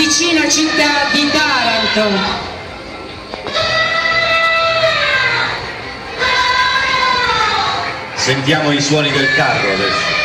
vicina città di Taranto. Sentiamo i suoni del carro adesso.